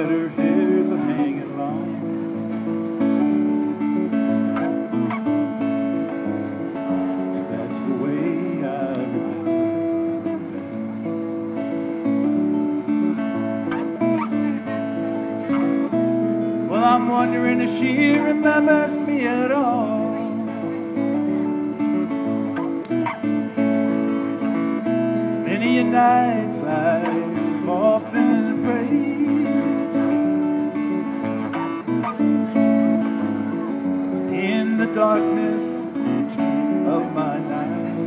that her hair's a hanging long. the way I remember Well, I'm wondering if she remembers me at all. Many a nights I've often prayed the darkness of my night.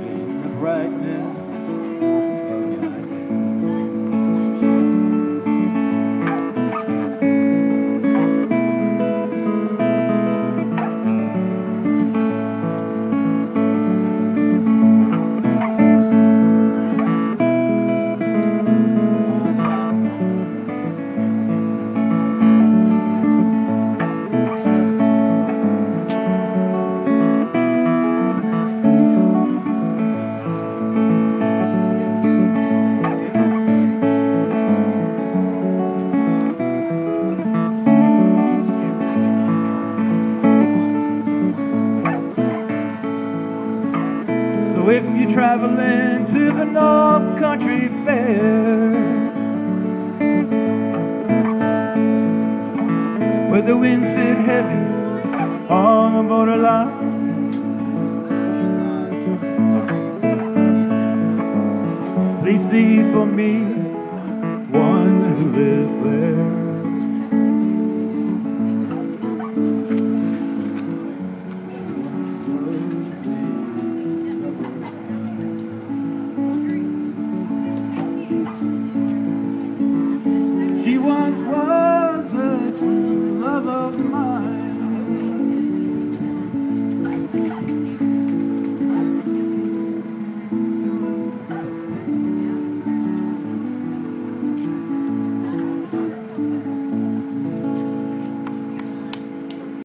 In the brightness So if you're traveling to the North Country Fair, where the winds sit heavy on the borderline, please see for me